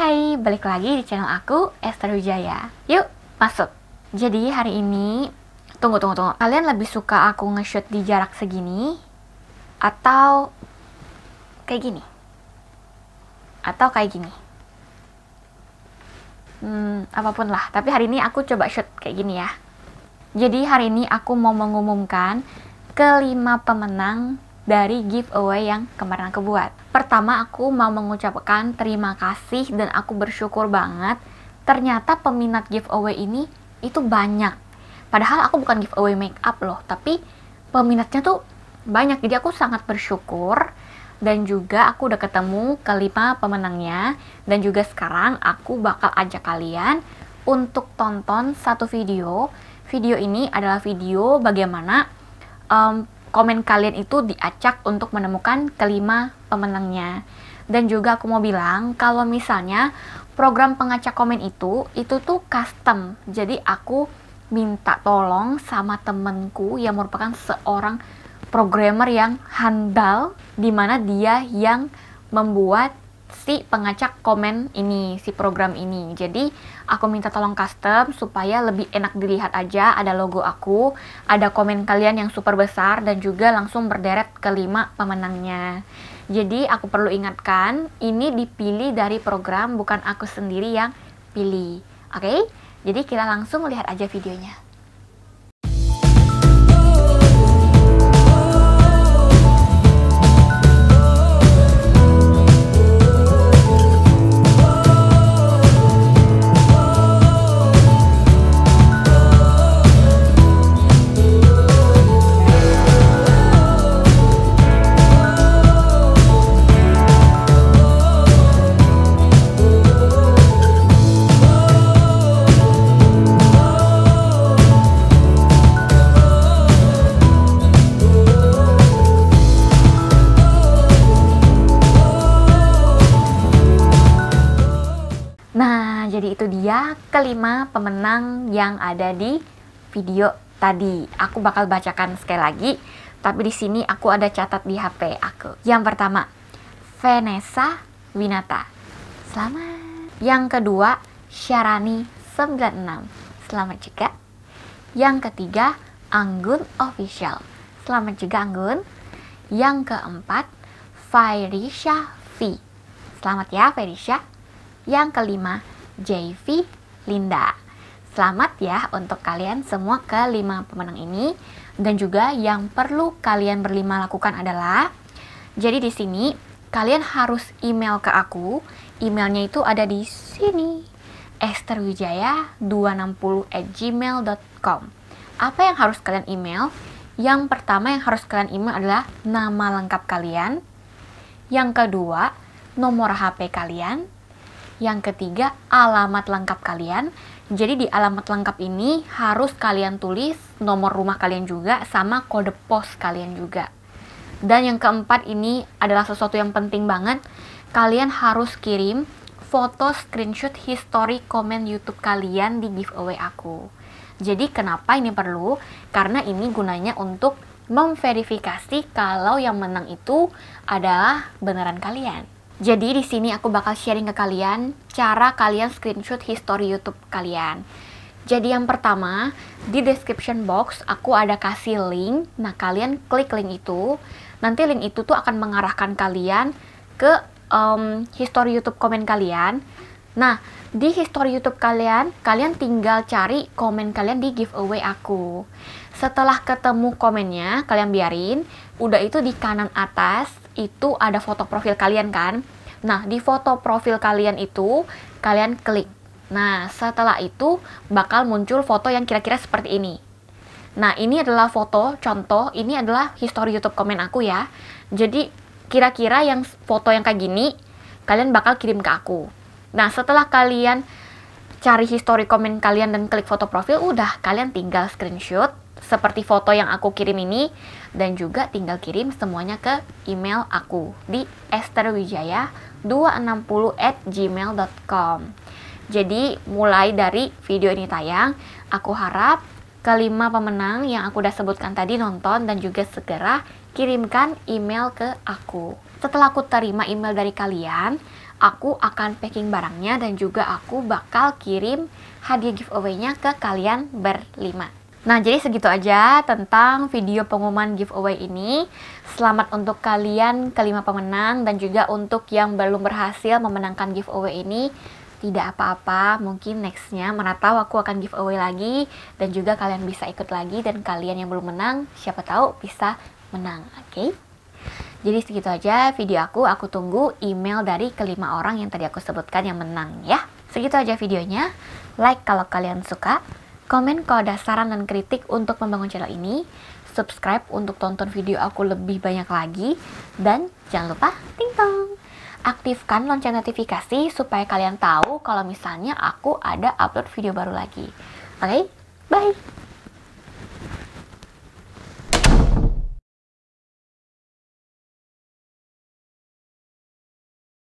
Hai, balik lagi di channel aku, Esther Wijaya. Yuk, masuk. Jadi hari ini, tunggu, tunggu, tunggu. Kalian lebih suka aku nge-shoot di jarak segini? Atau kayak gini? Atau kayak gini? Hmm, apa pun lah. Tapi hari ini aku coba shoot kayak gini ya. Jadi hari ini aku mau mengumumkan kelima pemenang dari giveaway yang kemarin aku buat. Pertama aku mau mengucapkan terima kasih dan aku bersyukur banget ternyata peminat giveaway ini itu banyak. Padahal aku bukan giveaway make up loh, tapi peminatnya tuh banyak. Jadi aku sangat bersyukur dan juga aku udah ketemu kelima pemenangnya dan juga sekarang aku bakal ajak kalian untuk tonton satu video. Video ini adalah video bagaimana um, komen kalian itu diacak untuk menemukan kelima pemenangnya. Dan juga aku mau bilang kalau misalnya program pengacak komen itu itu tuh custom. Jadi aku minta tolong sama temenku yang merupakan seorang programmer yang handal di mana dia yang membuat si pengacak komen ini, si program ini. Jadi aku minta tolong custom supaya lebih enak dilihat aja. Ada logo aku, ada komen kalian yang super besar dan juga langsung berderet kelima pemenangnya. Jadi aku perlu ingatkan, ini dipilih dari program bukan aku sendiri yang pilih. Oke? Okay? Jadi kita langsung lihat aja videonya. Jadi itu dia kelima pemenang yang ada di video tadi. Aku bakal bacakan sekali lagi, tapi di sini aku ada catat di HP aku. Yang pertama, Vanessa Winata. Selamat. Yang kedua, Syarani 96. Selamat juga. Yang ketiga, Anggun Official. Selamat juga Anggun. Yang keempat, Fairisha V. Selamat ya Fairisha. Yang kelima, JV Linda. Selamat ya untuk kalian semua kelima pemenang ini dan juga yang perlu kalian berlima lakukan adalah jadi di sini kalian harus email ke aku. Emailnya itu ada di sini. estherwijaya260@gmail.com. Apa yang harus kalian email? Yang pertama yang harus kalian email adalah nama lengkap kalian. Yang kedua, nomor HP kalian. Yang ketiga, alamat lengkap kalian. Jadi di alamat lengkap ini harus kalian tulis nomor rumah kalian juga sama kode pos kalian juga. Dan yang keempat ini adalah sesuatu yang penting banget. Kalian harus kirim foto screenshot history komen YouTube kalian di giveaway aku. Jadi kenapa ini perlu? Karena ini gunanya untuk memverifikasi kalau yang menang itu adalah beneran kalian. Jadi di sini aku bakal sharing ke kalian cara kalian screenshot history YouTube kalian. Jadi yang pertama, di description box aku ada kasih link. Nah, kalian klik link itu. Nanti link itu tuh akan mengarahkan kalian ke um, history YouTube komen kalian. Nah, di history YouTube kalian, kalian tinggal cari komen kalian di giveaway aku. Setelah ketemu komennya, kalian biarin. Udah itu di kanan atas itu ada foto profil kalian kan. Nah, di foto profil kalian itu kalian klik. Nah, setelah itu bakal muncul foto yang kira-kira seperti ini. Nah, ini adalah foto contoh, ini adalah history YouTube komen aku ya. Jadi, kira-kira yang foto yang kayak gini kalian bakal kirim ke aku. Nah, setelah kalian cari history komen kalian dan klik foto profil, udah kalian tinggal screenshot seperti foto yang aku kirim ini dan juga tinggal kirim semuanya ke email aku di estherwijaya260 at gmail.com jadi mulai dari video ini tayang aku harap kelima pemenang yang aku udah sebutkan tadi nonton dan juga segera kirimkan email ke aku. Setelah aku terima email dari kalian, aku akan packing barangnya dan juga aku bakal kirim hadiah giveaway-nya ke kalian berlima. Nah, jadi segitu aja tentang video pengumuman giveaway ini. Selamat untuk kalian kelima pemenang dan juga untuk yang belum berhasil memenangkan giveaway ini. Tidak apa-apa, mungkin nextnya mana tahu aku akan giveaway lagi dan juga kalian bisa ikut lagi dan kalian yang belum menang, siapa tahu bisa menang, oke? Okay? Jadi segitu aja video aku, aku tunggu email dari kelima orang yang tadi aku sebutkan yang menang ya. Segitu aja videonya, like kalau kalian suka, komen kalau ada saran dan kritik untuk membangun channel ini, subscribe untuk tonton video aku lebih banyak lagi, dan jangan lupa ting tong aktifkan lonceng notifikasi supaya kalian tahu kalau misalnya aku ada upload video baru lagi. Oke, okay? bye!